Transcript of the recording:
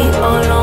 all on